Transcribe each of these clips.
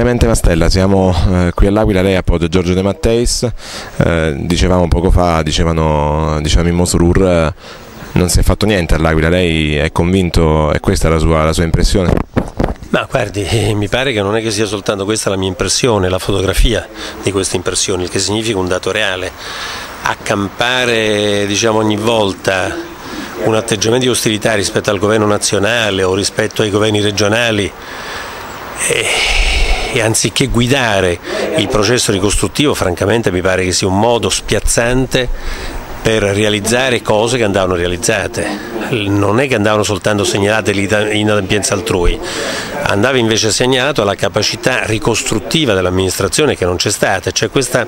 Clemente Mastella, siamo eh, qui all'Aquila, lei appoggio Giorgio De Matteis, eh, dicevamo poco fa, dicevano, dicevamo in Mosurur, eh, non si è fatto niente all'Aquila, lei è convinto, e questa è la sua, la sua impressione? Ma guardi, eh, mi pare che non è che sia soltanto questa la mia impressione, la fotografia di queste impressioni, il che significa un dato reale. Accampare diciamo, ogni volta un atteggiamento di ostilità rispetto al governo nazionale o rispetto ai governi regionali eh, e anziché guidare il processo ricostruttivo francamente mi pare che sia un modo spiazzante per realizzare cose che andavano realizzate. Non è che andavano soltanto segnalate l'inadempienza altrui, andava invece segnalato la capacità ricostruttiva dell'amministrazione che non c'è stata, c'è questa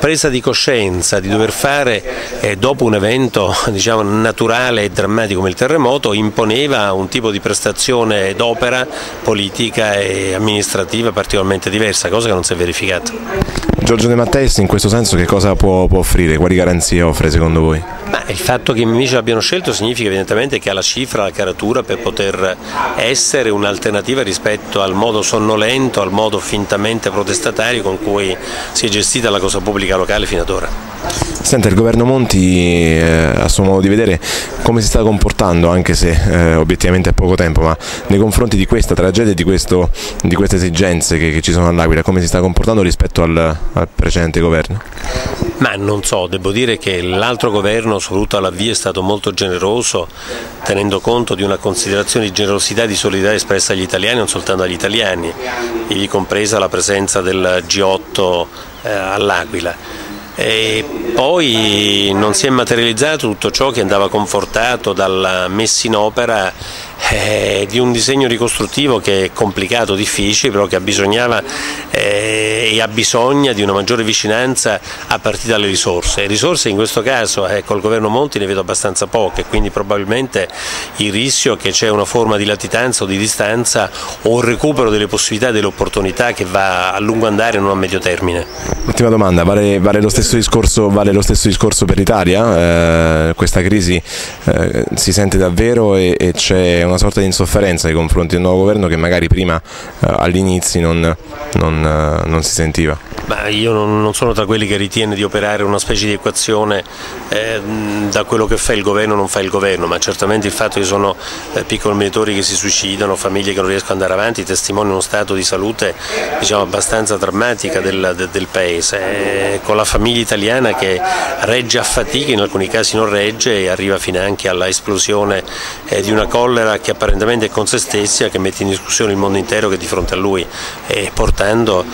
presa di coscienza di dover fare eh, dopo un evento diciamo, naturale e drammatico come il terremoto imponeva un tipo di prestazione d'opera politica e amministrativa particolarmente diversa, cosa che non si è verificata. Giorgio De Matteis in questo senso che cosa può, può offrire, quali garanzie offre secondo voi? Ma il fatto che i miei amici l'abbiano scelto significa evidentemente che ha la cifra, la caratura per poter essere un'alternativa rispetto al modo sonnolento, al modo fintamente protestatario con cui si è gestita la cosa pubblica locale fino ad ora. Senta, il governo Monti eh, a suo modo di vedere come si sta comportando, anche se eh, obiettivamente è poco tempo, ma nei confronti di questa tragedia e di, di queste esigenze che, che, ci sono all'Aquila, come si sta comportando rispetto al, al precedente governo? Ma non so, devo dire che l'altro governo, soprattutto all'avvio, è stato molto generoso, tenendo conto di una considerazione di generosità e di solidarietà espressa agli italiani, non soltanto agli italiani, ivi compresa la presenza del G8 eh, all'Aquila. E poi non si è materializzato tutto ciò che andava confortato dalla messa in opera eh, di un disegno ricostruttivo che è complicato, difficile, però che abbisognava eh, e ha bisogno di una maggiore vicinanza a partire dalle risorse. risorse in questo caso eh, col governo Monti ne vedo abbastanza poche, quindi probabilmente il rischio che c'è una forma di latitanza o di distanza o un recupero delle possibilità e delle opportunità che va a lungo andare e non a medio termine. Ultima domanda, vale, vale, lo, stesso discorso, vale lo stesso discorso per l'Italia? Eh, questa crisi eh, si sente davvero e, e c'è una sorta di insofferenza nei confronti del nuovo governo che magari prima eh, all'inizio non, non, eh, non si sentiva. Ma io non, sono tra quelli che ritiene di operare una specie di equazione eh, da quello che fa il governo non fa il governo, ma certamente il fatto che sono eh, piccoli mediatori che si suicidano, famiglie che non riescono ad andare avanti, testimonia uno stato di salute diciamo, abbastanza drammatica del, del, del Paese, eh, con la famiglia italiana che regge a fatica, in alcuni casi non regge e arriva fino anche alla esplosione eh, di una collera che apparentemente è con se stessa, che mette in discussione il mondo intero che è di fronte a lui, portando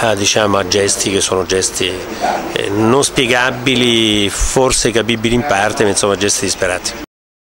a, diciamo, a gesti che sono gesti eh, non spiegabili, forse capibili in parte, ma insomma gesti disperati.